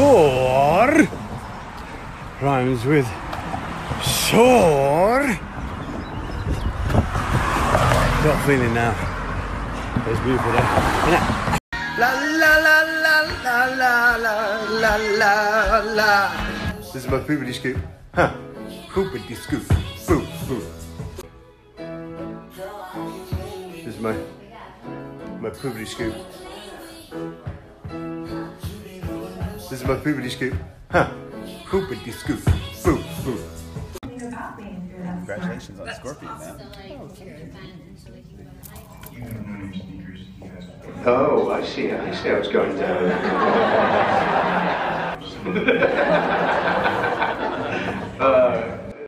core rhymes with sore. Got a feeling now. It's beautiful there. Isn't it? La la la la la la la la la la. This is my poopity scoop. Huh. Poopity scoop. Boop, boop. This is my my poopity scoop. This is my poopity scoop. Huh. Poopity scoop. Boop, boop. Congratulations on Scorpion, man. Oh, I see. I see how it's going down.